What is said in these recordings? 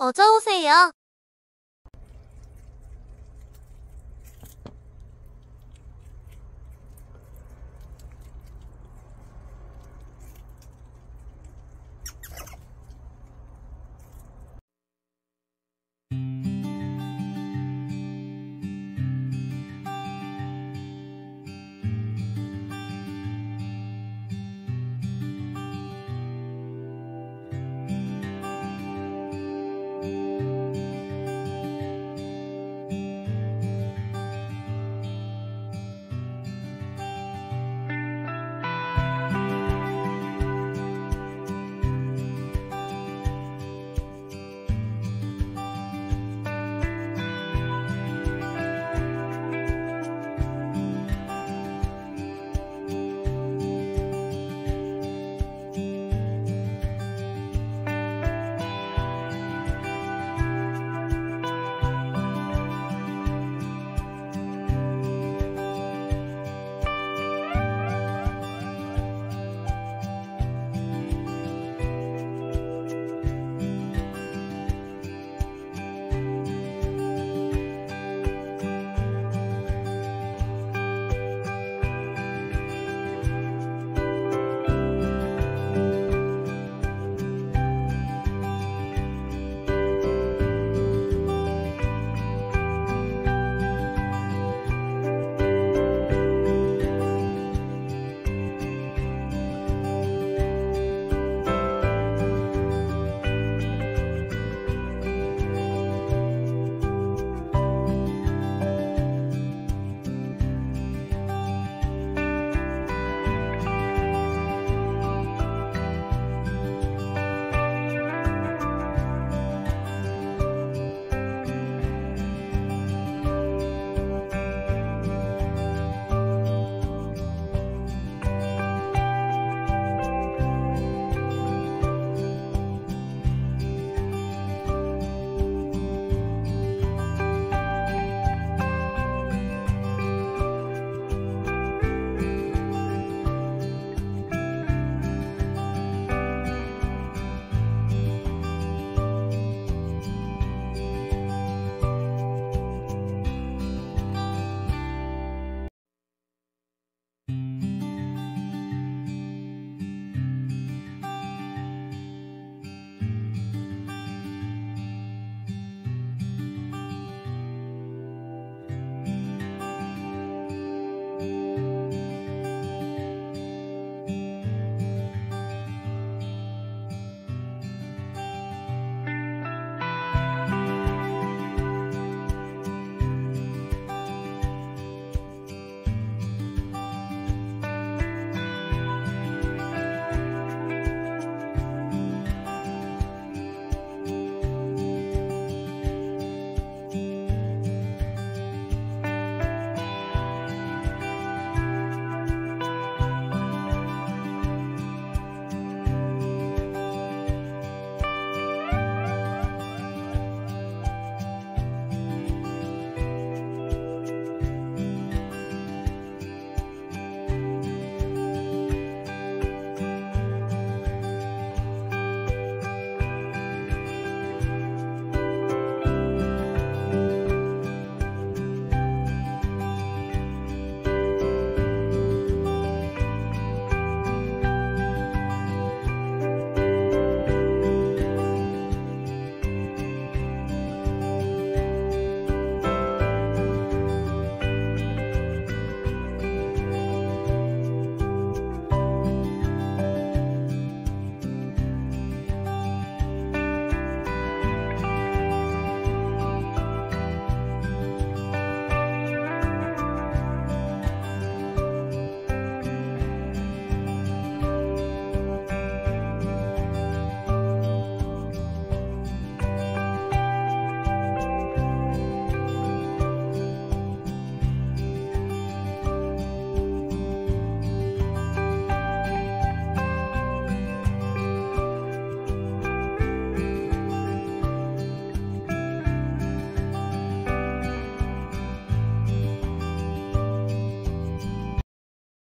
어서 오세요.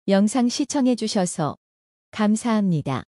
영상 시청해 주셔서 감사합니다.